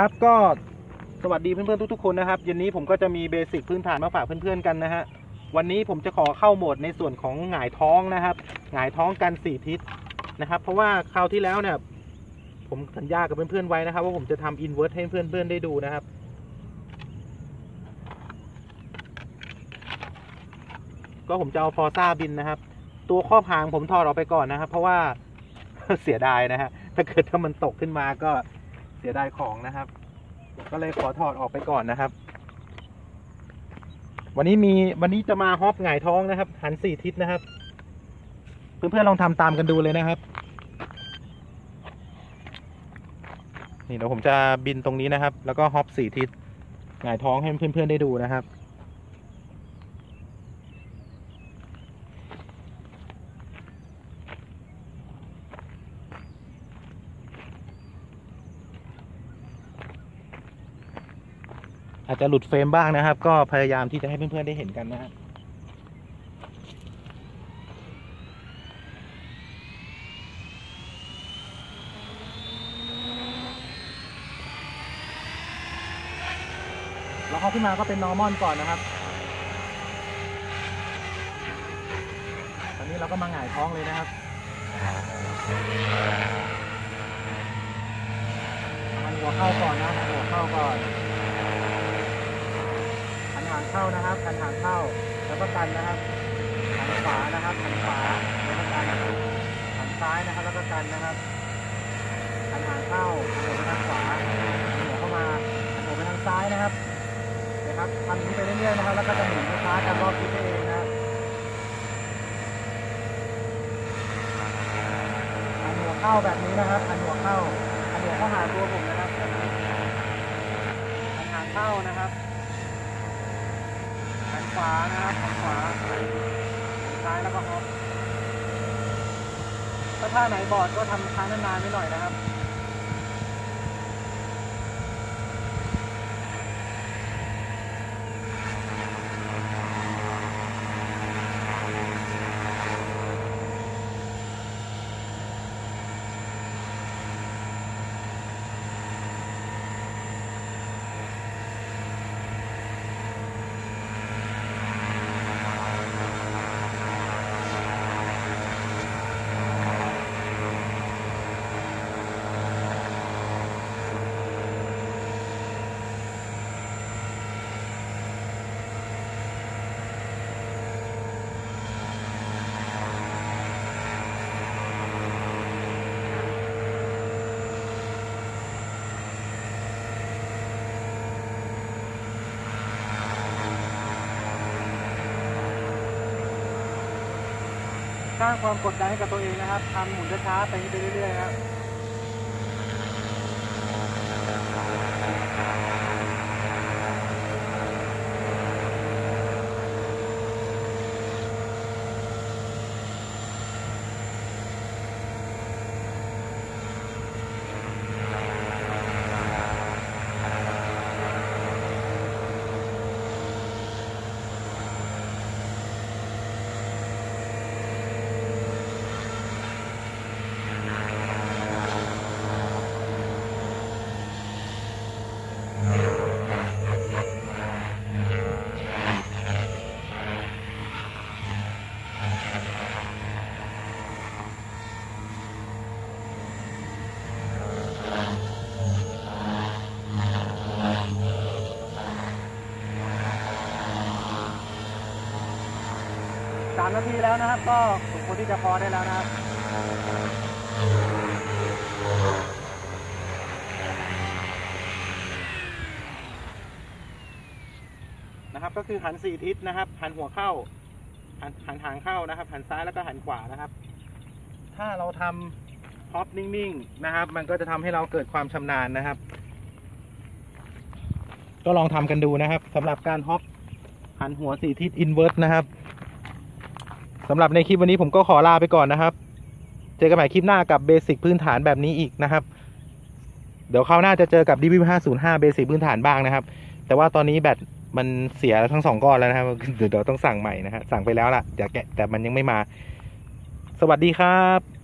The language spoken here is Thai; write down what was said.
ครับก็สวัสดีเพื่อนๆทุกๆคนนะครับเย็นนี้ผมก็จะมี basic พื้นฐานมาฝากเพื่อนๆกันนะฮะวันนี้ผมจะขอเข้าโหมดในส่วนของหงายท้องนะครับหงายท้องกันสี่ทิศนะครับ เพราะว่าคราวที่แล้วเนี่ยผมสัญญากับเพื่อนๆไว้นะครับ ว่าผมจะทำ inverse ให้เพื่อนๆได้ดูนะครับก็ผมจะเอา Forza บินนะครับ ตัวครอบหางผมถอดออกไปก่อนนะครับ เพราะว่าเสียดายนะฮะถ้าเกิดถ้ามันตกขึ้นมาก็ สียดายของนะครับ ก็เลยขอถอดออกไปก่อนนะครับ วันนี้มีวันนี้จะมาฮอปหงายท้องนะครับ หันสี่ทิศนะครับ เพื่อนๆลองทำตามกันดูเลยนะครับ นี่เดี๋ยวผมจะบินตรงนี้นะครับ แล้วก็ฮอปสี่ทิศหงายท้องให้เพื่อนๆได้ดูนะครับ อาจจะหลุดเฟรมบ้างนะครับ ก็พยายามที่จะให้เพื่อนๆได้เห็นกันนะฮะเราเข้าขึ้นมาก็เป็น normal ก่อนนะครับ ตอนนี้เราก็มาหงายท้องเลยนะครับหันหัวเข้าก่อนนะหันหัวเข้าก่อนหันหาง เข้านะครับหันหางเข้าแล้วก็กันนะครับหันขวานะครับหันขวาแล้วก็กันหันซ้ายนะครับแล้วก็กันนะครับหันหางเข้าหันไปทางขวาหันหัวเข้ามาหันหัวไปทางซ้ายนะครับนะครับทำนี้ไปเรื่อยๆนะครับ แล้วก็จะหมุนช้าๆตามรอบทิศเองนะครับหันหัวเข้าแบบนี้นะครับหันหัวเข้าหันหัวเข้าหาตัวผมนะครับหันหางเข้านะครับ ขวานะครับขวาซ้ายแล้วก็ฮอปถ้าท่าไหนบอดก็ทำค้างนานๆไม่หน่อยนะครับ สร้างความกดดันให้กับตัวเองนะครับทำหมุนช้าๆไปเรื่อยๆนะครับ สามนาทีแล้วนะครับ ก็สมควรที่จะพอได้แล้วนะครับนะครับ ก็คือหันสี่ทิศนะครับ หันหัวเข้า หันหันหางเข้านะครับ หันซ้ายแล้วก็หันขวานะครับ ถ้าเราทำฮอปนิ่งๆนะครับ มันก็จะทำให้เราเกิดความชำนาญนะครับ ก็ลองทำกันดูนะครับสำหรับการฮอปหันหัวสี่ทิศอินเวอร์สนะครับ สำหรับในคลิปวันนี้ผมก็ขอลาไปก่อนนะครับ เจอกันใหม่คลิปหน้ากับเบสิกพื้นฐานแบบนี้อีกนะครับ เดี๋ยวคราวหน้าจะเจอกับ DB 505เบสิกพื้นฐานบ้างนะครับ แต่ว่าตอนนี้แบตมันเสียทั้งสองก้อนแล้วนะครับ เดี๋ยวต้องสั่งใหม่นะฮะสั่งไปแล้วล่ะเดี๋ยวแกะแต่มันยังไม่มา สวัสดีครับ